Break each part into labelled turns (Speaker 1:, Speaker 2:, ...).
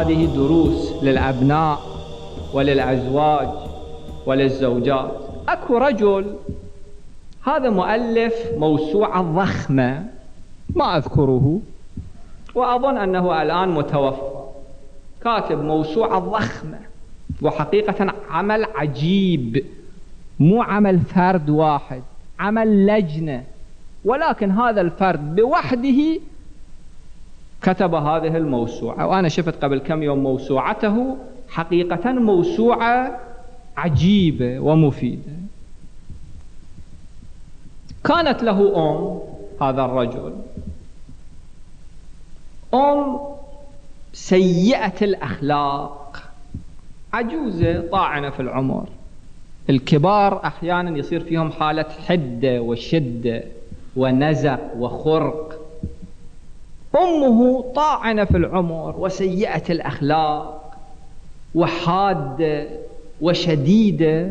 Speaker 1: هذه دروس للأبناء وللأزواج وللزوجات. أكو رجل هذا مؤلف موسوعة ضخمة ما أذكره وأظن أنه الآن متوفى. كاتب موسوعة ضخمة وحقيقة عمل عجيب. مو عمل فرد واحد عمل لجنة. ولكن هذا الفرد بوحده كتب هذه الموسوعة وأنا شفت قبل كم يوم موسوعته حقيقة موسوعة عجيبة ومفيدة. كانت له أم هذا الرجل. أم سيئة الأخلاق. عجوزة طاعنة في العمر. الكبار أحيانا يصير فيهم حالة حدة وشدة ونزق وخرق. أمه طاعنة في العمر وسيئة الأخلاق وحادة وشديدة.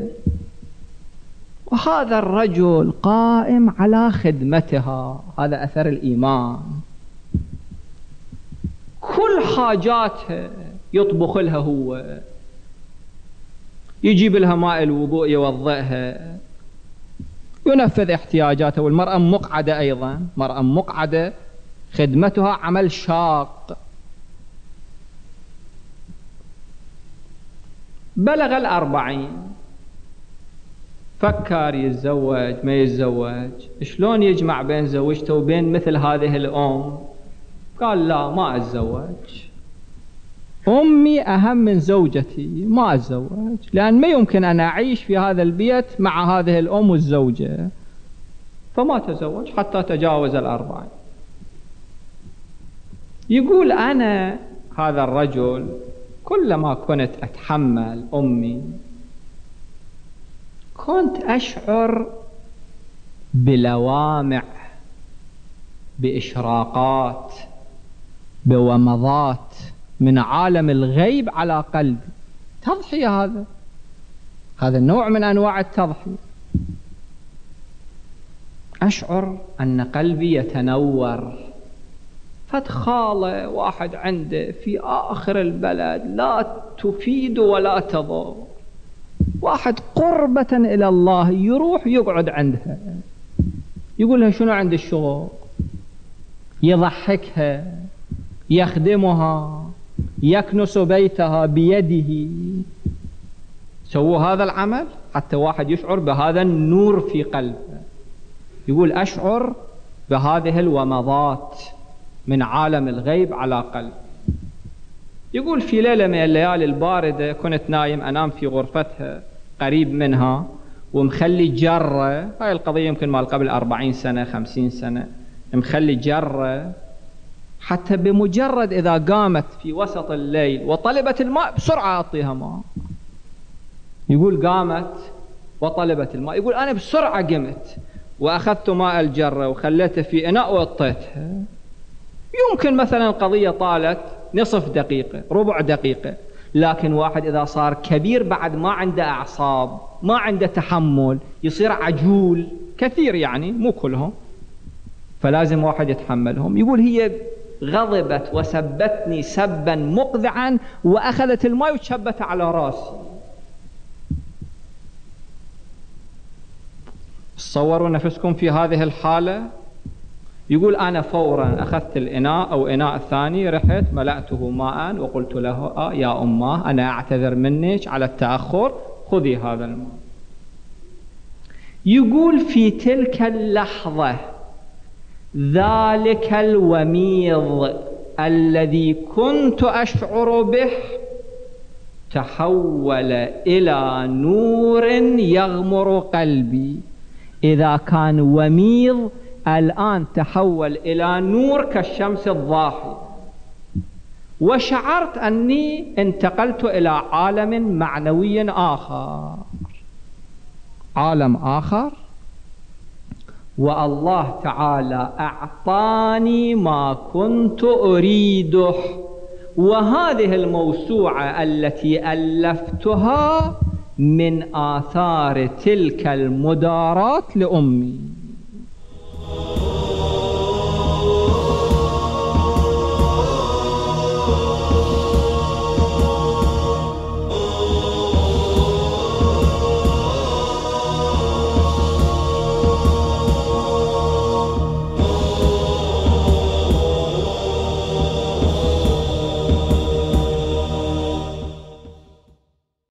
Speaker 1: وهذا الرجل قائم على خدمتها. هذا أثر الإيمان. كل حاجاتها يطبخ لها هو. يجيب لها ماء الوضوء يوضئها. ينفذ احتياجاتها والمرأة مقعدة أيضا. مرأة مقعدة خدمتها عمل شاق. بلغ الأربعين. فكر يتزوج ما يتزوج. شلون يجمع بين زوجته وبين مثل هذه الأم؟ قال لا ما أتزوج. أمي أهم من زوجتي ما أتزوج. لأن ما يمكن أن أعيش في هذا البيت مع هذه الأم والزوجة. فما تزوج حتى تجاوز الأربعين. يقول أنا هذا الرجل كلما كنت أتحمل أمي كنت أشعر بلوامع بإشراقات بومضات من عالم الغيب على قلبي. تضحية هذا؟ هذا نوع من أنواع التضحية. أشعر أن قلبي يتنور. فد خالة واحد عنده في آخر البلد لا تفيد ولا تضر. واحد قربة إلى الله يروح يقعد عندها. يقول لها شنو عند الشغل؟ يضحكها يخدمها يكنس بيتها بيده. سووا هذا العمل حتى واحد يشعر بهذا النور في قلبه. يقول أشعر بهذه الومضات. من عالم الغيب على قلب يقول في ليلة من الليالي الباردة كنت نايم أنام في غرفتها قريب منها ومخلي جرة هاي القضية يمكن مال قبل أربعين سنة خمسين سنة مخلي جرة حتى بمجرد إذا قامت في وسط الليل وطلبت الماء بسرعة أعطيها ماء. يقول قامت وطلبت الماء. يقول أنا بسرعة قمت وأخذت ماء الجرة وخليته في إناء وأعطيتها يمكن مثلا القضية طالت نصف دقيقة ربع دقيقة لكن واحد إذا صار كبير بعد ما عنده أعصاب ما عنده تحمل يصير عجول كثير يعني مو كلهم. فلازم واحد يتحملهم. يقول هي غضبت وسبتني سبا مقذعا وأخذت الماء وتشبت على رأسي. تصوروا نفسكم في هذه الحالة؟ يقول أنا فورا أخذت الإناء أو إناء ثاني رحت ملأته ماء وقلت له آه يا أمه أنا أعتذر منك على التأخر خذي هذا الماء. يقول في تلك اللحظة ذلك الوميض الذي كنت أشعر به تحول إلى نور يغمر قلبي. إذا كان وميض الآن تحول إلى نور كالشمس الضاحية وشعرت أني انتقلت إلى عالم معنوي آخر. عالم آخر؟ والله تعالى أعطاني ما كنت أريده. وهذه الموسوعة التي ألفتها من آثار تلك المدارات لأمي.